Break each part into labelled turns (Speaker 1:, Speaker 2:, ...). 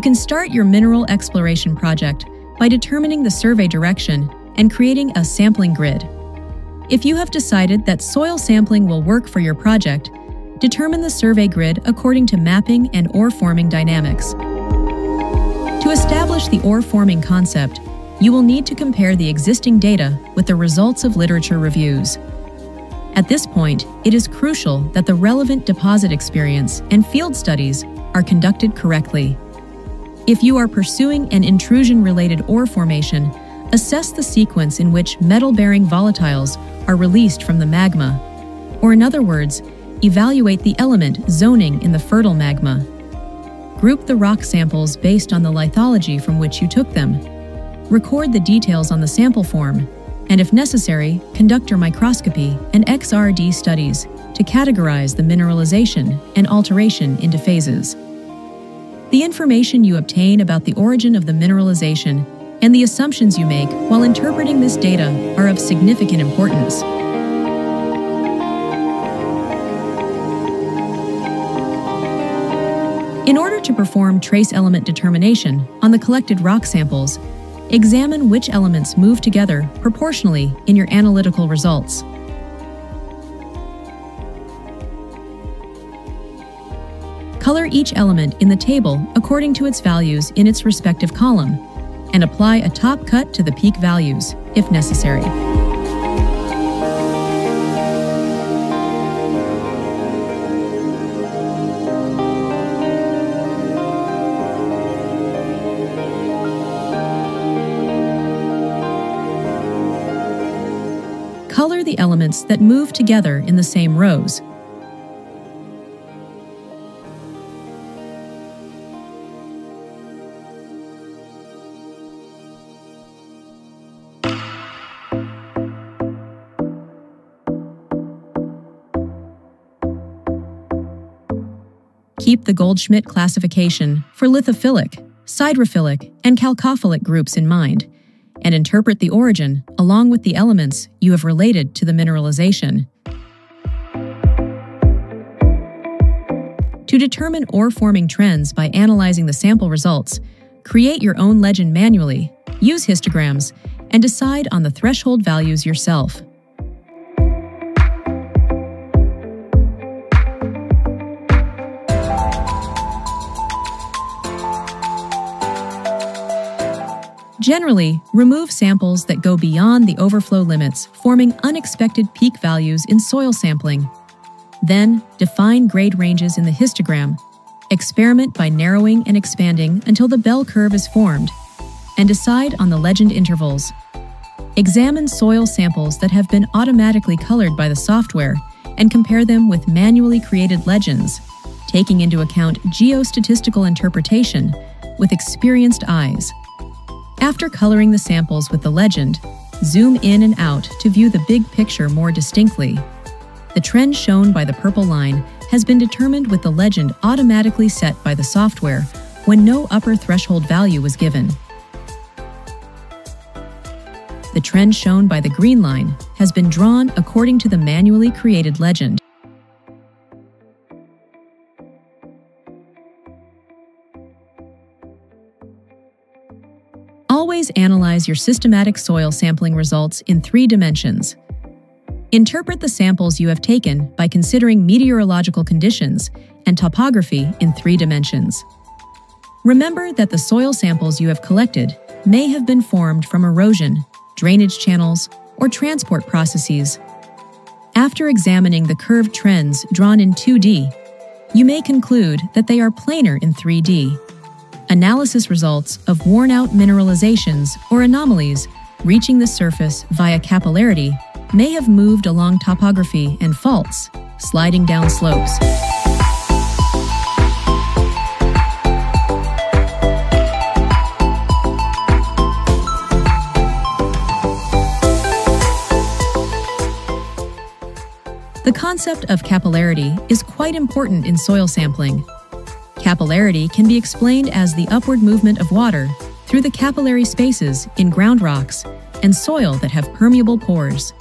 Speaker 1: You can start your mineral exploration project by determining the survey direction and creating a sampling grid. If you have decided that soil sampling will work for your project, determine the survey grid according to mapping and ore forming dynamics. To establish the ore forming concept, you will need to compare the existing data with the results of literature reviews. At this point, it is crucial that the relevant deposit experience and field studies are conducted correctly. If you are pursuing an intrusion-related ore formation, assess the sequence in which metal-bearing volatiles are released from the magma, or in other words, evaluate the element zoning in the fertile magma. Group the rock samples based on the lithology from which you took them. Record the details on the sample form, and if necessary, conduct your microscopy and XRD studies to categorize the mineralization and alteration into phases. The information you obtain about the origin of the mineralization and the assumptions you make while interpreting this data are of significant importance. In order to perform trace element determination on the collected rock samples, examine which elements move together proportionally in your analytical results. Color each element in the table according to its values in its respective column, and apply a top cut to the peak values, if necessary. color the elements that move together in the same rows. Keep the Goldschmidt classification for lithophilic, siderophilic, and chalcophilic groups in mind and interpret the origin along with the elements you have related to the mineralization. To determine ore forming trends by analyzing the sample results, create your own legend manually, use histograms, and decide on the threshold values yourself. Generally, remove samples that go beyond the overflow limits, forming unexpected peak values in soil sampling. Then, define grade ranges in the histogram. Experiment by narrowing and expanding until the bell curve is formed, and decide on the legend intervals. Examine soil samples that have been automatically colored by the software and compare them with manually created legends, taking into account geostatistical interpretation with experienced eyes. After coloring the samples with the legend, zoom in and out to view the big picture more distinctly. The trend shown by the purple line has been determined with the legend automatically set by the software when no upper threshold value was given. The trend shown by the green line has been drawn according to the manually created legend. Always analyze your systematic soil sampling results in three dimensions. Interpret the samples you have taken by considering meteorological conditions and topography in three dimensions. Remember that the soil samples you have collected may have been formed from erosion, drainage channels, or transport processes. After examining the curved trends drawn in 2D, you may conclude that they are planar in 3D analysis results of worn out mineralizations or anomalies reaching the surface via capillarity may have moved along topography and faults, sliding down slopes. The concept of capillarity is quite important in soil sampling Capillarity can be explained as the upward movement of water through the capillary spaces in ground rocks and soil that have permeable pores.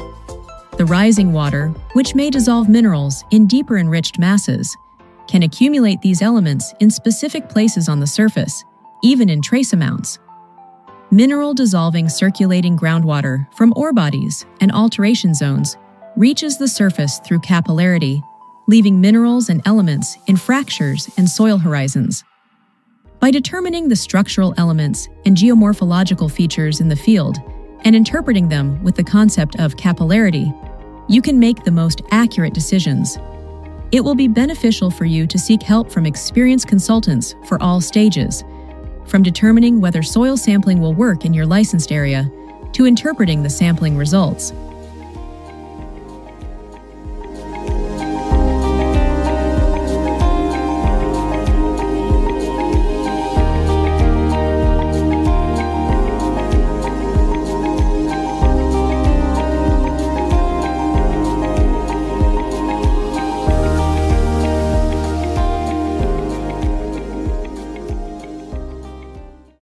Speaker 1: The rising water, which may dissolve minerals in deeper enriched masses, can accumulate these elements in specific places on the surface, even in trace amounts. Mineral dissolving circulating groundwater from ore bodies and alteration zones reaches the surface through capillarity, leaving minerals and elements in fractures and soil horizons. By determining the structural elements and geomorphological features in the field and interpreting them with the concept of capillarity, you can make the most accurate decisions. It will be beneficial for you to seek help from experienced consultants for all stages, from determining whether soil sampling will work in your licensed area to interpreting the sampling results.